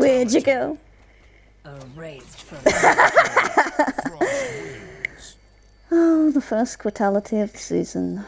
Where'd you go? Erased from Oh, the first quartality of the season.